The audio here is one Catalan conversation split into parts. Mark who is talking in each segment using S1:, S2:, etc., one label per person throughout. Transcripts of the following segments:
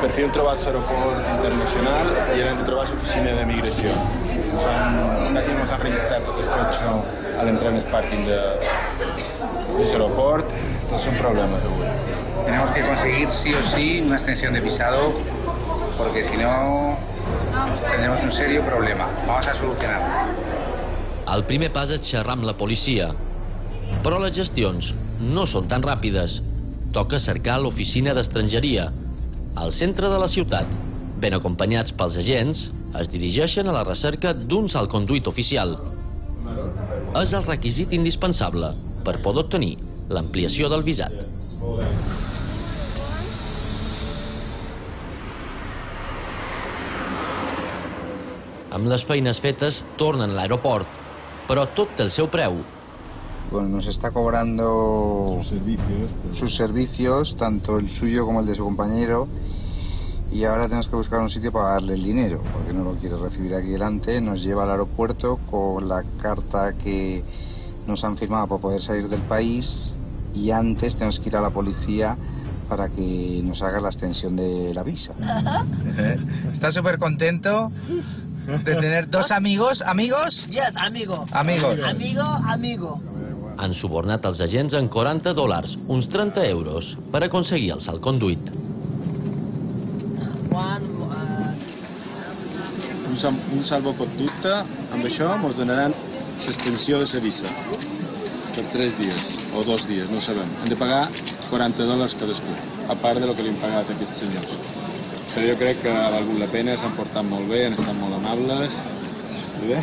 S1: Per fi hem trobat l'aeroport internacional i hem de trobar l'oficina de migració. Han, casi nos han registrat tot el cotxe a l'entrar en el pàrquing de, de l'aeroport. Tots són problemes avui.
S2: Tenemos que conseguir sí o sí una extensión de visado porque si no tendremos un serio problema. Vamos a solucionarlo.
S3: El primer pas és xerrar amb la policia. Però les gestions no són tan ràpides. Toca cercar l'oficina d'estrangeria. Al centre de la ciutat, ben acompanyats pels agents, es dirigeixen a la recerca d'un salconduit oficial. És el requisit indispensable per poder obtenir l'ampliació del visat. Amb les feines fetes, tornen a l'aeroport, però tot té el seu preu.
S4: Bueno, nos está cobrando
S1: Servicios.
S4: sus servicios, tanto el suyo como el de su compañero, y ahora tenemos que buscar un sitio para darle el dinero, porque no lo quiere recibir aquí delante, nos lleva al aeropuerto con la carta que nos han firmado para poder salir del país y antes tenemos que ir a la policía para que nos haga la extensión de la visa. ¿Está súper contento de tener dos amigos? ¿Amigos?
S5: Yes, amigo.
S4: Amigos.
S5: Amigo, amigo.
S3: Han subornat els agents en 40 dòlars, uns 30 euros, per aconseguir el salconduit.
S5: One,
S1: Un, sal- un salvoconducte, amb això ens donaran l'extensió de la visa per 3 dies o 2 dies, no ho sabem. Hem de pagar 40 dòlars cadascú, a part de lo que li hem pagat a aquests senyors. Però jo crec que ha valgut la pena, s'han portat molt bé, han estat molt amables. I bé,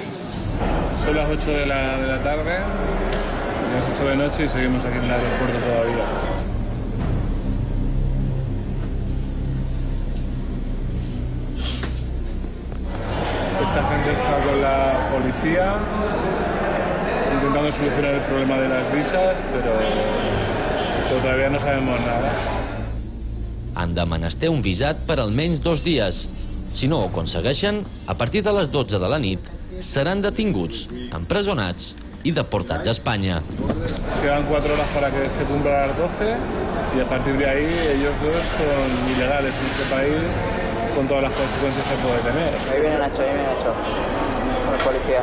S1: Son las 8 de la, de la tarde, las 8 de noche y seguimos aquí en el aeropuerto todavía. Esta gente está con la policía intentando solucionar el problema de las visas, pero, pero todavía no sabemos nada.
S3: Han de menester un visat per almenys dos dies. Si no ho aconsegueixen, a partir de les 12 de la nit, seran detinguts, empresonats i deportats a Espanya.
S1: Quedan cuatro horas para que se cumpla las 12 y a partir de ahí ellos dos son ilegales en este país con todas las consecuencias que puede tener.
S6: Ahí viene Nacho, ahí viene Nacho. Con el policía.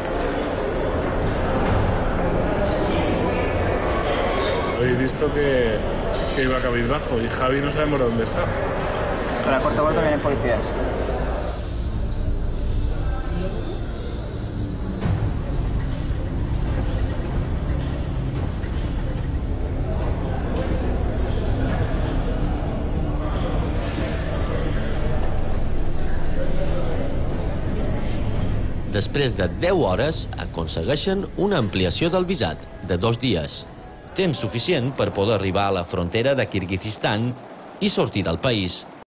S1: He visto que, que iba cabizbajo y Javi no sabemos dónde está.
S6: Con la corta vuelta vienen policías.
S3: Després de 10 hores, aconsegueixen una ampliació del visat de dos dies. Temps suficient per poder arribar a la frontera de Kirguizistan i sortir del país.